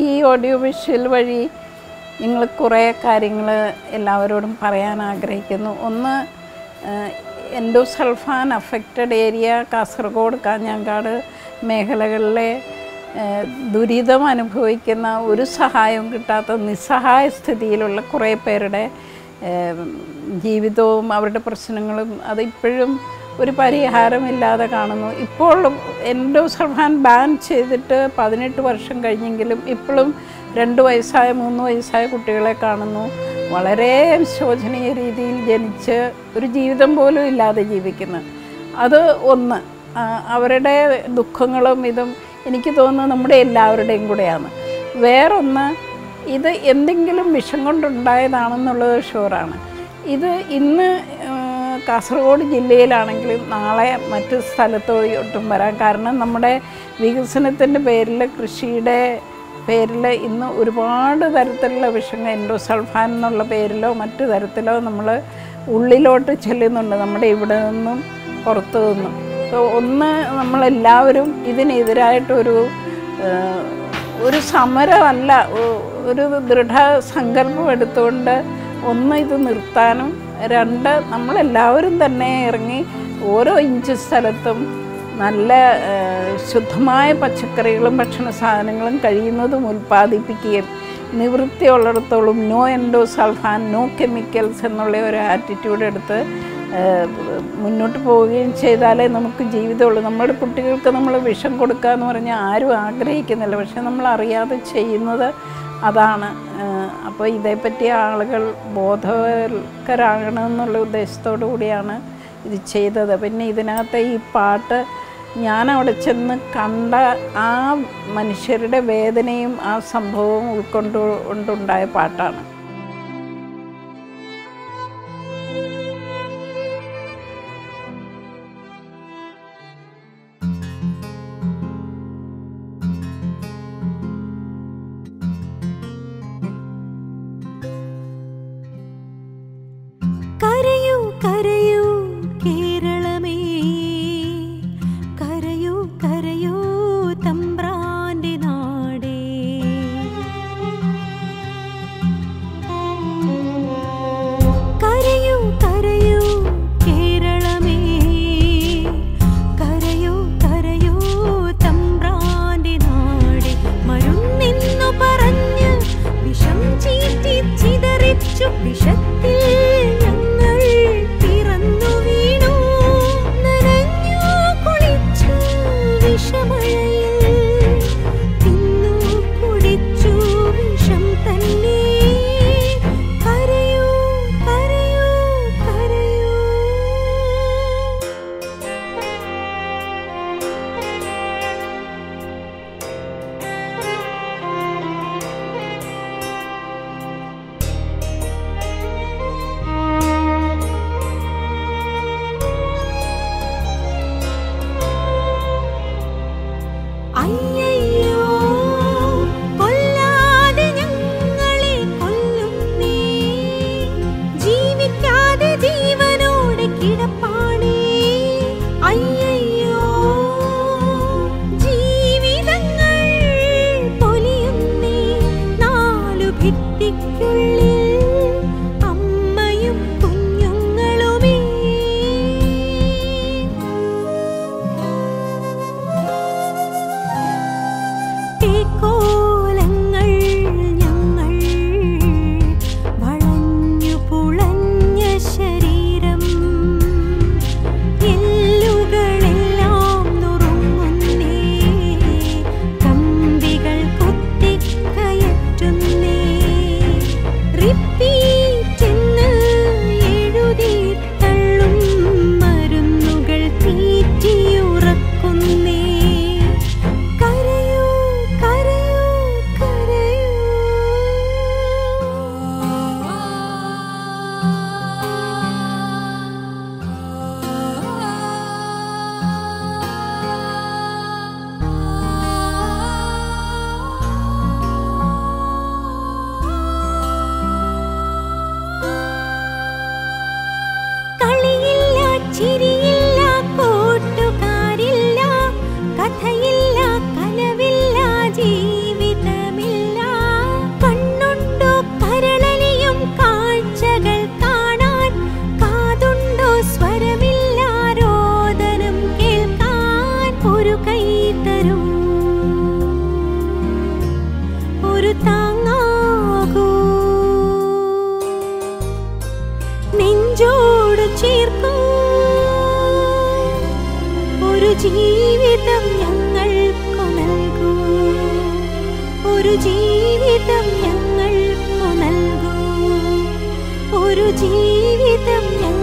ഈ audio visual വഴി നിങ്ങൾ കുറേ കാര്യങ്ങൾ എല്ലാവരോടും പറയാൻ ആഗ്രഹിക്കുന്നു. ഒന്ന് endosulfan affected area Kasaragod Kanhangad മേഖലകളിലെ ദുരിതം അനുഭവിക്കുന്ന ഒരു സഹായവും കിട്ടാത്ത നിസ്സഹായ സ്ഥിതിയിലുള്ള കുറേ പേരുടെ ജീവിതവും അവരുടെ പ്രശ്നങ്ങളും അതിപ്പോഴും ഒരു പരിഹാരമില്ലാതെ കാണുന്നു. ഇപ്പോൾ എൻഡോസൾഫാൻ ബാൻ ചെയ്തിട്ട് പതിനെട്ട് വർഷം കഴിഞ്ഞെങ്കിലും ഇപ്പോഴും രണ്ട് വയസ്സായ മൂന്ന് വയസ്സായ കുട്ടികളെ കാണുന്നു. വളരെ ശോചനീയ രീതിയിൽ ജനിച്ച് ഒരു ജീവിതം പോലും ഇല്ലാതെ ജീവിക്കുന്നു. അത് ഒന്ന്. അവരുടെ ദുഃഖങ്ങളും ഇതും എനിക്ക് തോന്നുന്നു നമ്മുടെ എല്ലാവരുടെയും കൂടെയാണ്. വേറൊന്ന് ഇത് എന്തെങ്കിലും വിഷം കൊണ്ടുണ്ടായതാണെന്നുള്ളത് ഷുവറാണ് ഇത് ഇന്ന് കാസർഗോഡ് ജില്ലയിലാണെങ്കിലും നാളെ മറ്റ് സ്ഥലത്തോട്ടും വരാം. കാരണം നമ്മുടെ വികസനത്തിന്റെ പേരിൽ കൃഷിയുടെ പേരിൽ ഇന്ന് ഒരുപാട് തരത്തിലുള്ള വിഷങ്ങൾ എൻഡോസൾഫാൻ എന്നുള്ള പേരിലോ മറ്റു തരത്തിലോ നമ്മൾ ഉള്ളിലോട്ട് ചെല്ലുന്നുണ്ട്. നമ്മുടെ ഇവിടെ നിന്നും പുറത്തു നിന്നും. ഒന്ന് നമ്മളെല്ലാവരും ഇതിനെതിരായിട്ടൊരു ഒരു സമരമല്ല ഒരു ദൃഢ സങ്കല്പം എടുത്തുകൊണ്ട് ഒന്ന് ഇത് നിർത്താനും രണ്ട് നമ്മളെല്ലാവരും തന്നെ ഇറങ്ങി ഓരോ ഇഞ്ച് സ്ഥലത്തും നല്ല ശുദ്ധമായ പച്ചക്കറികളും ഭക്ഷണ സാധനങ്ങളും കഴിയുന്നതും ഉൽപ്പാദിപ്പിക്കുകയും നിവൃത്തിയുള്ളിടത്തോളം no endosulfan no chemicals എന്നുള്ള ഒരു ആറ്റിറ്റ്യൂഡ് എടുത്ത് മുന്നോട്ട് പോവുകയും ചെയ്താലേ നമുക്ക് ജീവിതമുള്ളൂ. നമ്മുടെ കുട്ടികൾക്ക് നമ്മൾ വിഷം കൊടുക്കുക എന്ന് പറഞ്ഞാൽ ആരും ആഗ്രഹിക്കുന്നില്ല. പക്ഷെ നമ്മൾ അറിയാതെ ചെയ്യുന്നത് അതാണ്. അപ്പോൾ ഇതേപ്പറ്റി ആളുകൾ ബോധവൽക്കരാകണമെന്നുള്ള ഉദ്ദേശത്തോടു കൂടിയാണ് ഇത് ചെയ്തത്. പിന്നെ ഇതിനകത്തെ ഈ പാട്ട് ഞാൻ അവിടെ ചെന്ന് കണ്ട ആ മനുഷ്യരുടെ വേദനയും ആ സംഭവവും ഉൾക്കൊണ്ടു കൊണ്ടുണ്ടായ പാട്ടാണ്. சுப்பிஷத்தில் あい。ജീവിതം ഞങ്ങൾക്കു നൽകൂ. ഒരു ജീവിതം ഞങ്ങൾക്കു നൽകൂ. ഒരു ജീവിതം ഞങ്ങൾ